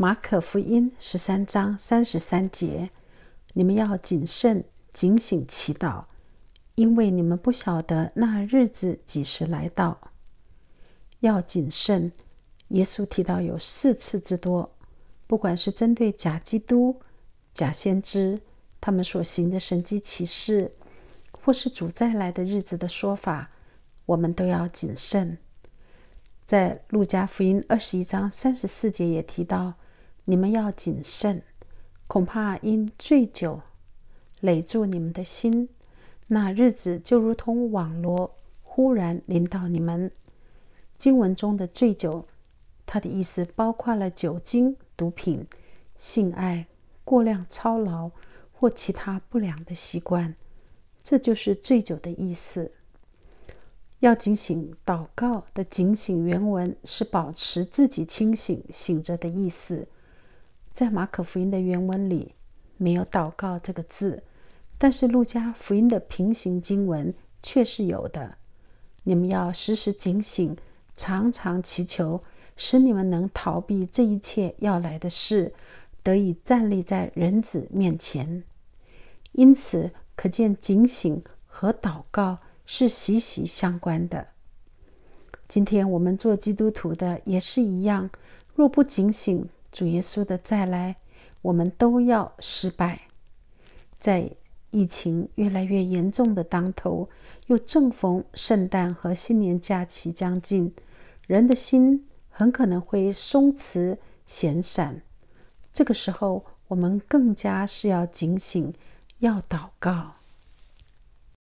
马可福音十三章三十三节：你们要谨慎、警醒祈祷，因为你们不晓得那日子几时来到。要谨慎。耶稣提到有四次之多，不管是针对假基督、假先知他们所行的神迹奇事，或是主再来的日子的说法，我们都要谨慎。在路加福音二十一章三十四节也提到。你们要谨慎，恐怕因醉酒累住你们的心，那日子就如同网罗忽然临到你们。经文中的醉酒，它的意思包括了酒精、毒品、性爱、过量操劳或其他不良的习惯，这就是醉酒的意思。要警醒祷告的警醒原文是保持自己清醒醒着的意思。在马可福音的原文里没有“祷告”这个字，但是路加福音的平行经文却是有的。你们要时时警醒，常常祈求，使你们能逃避这一切要来的事，得以站立在人子面前。因此，可见警醒和祷告是息息相关的。今天我们做基督徒的也是一样，若不警醒，主耶稣的再来，我们都要失败。在疫情越来越严重的当头，又正逢圣诞和新年假期将近，人的心很可能会松弛闲散。这个时候，我们更加是要警醒，要祷告。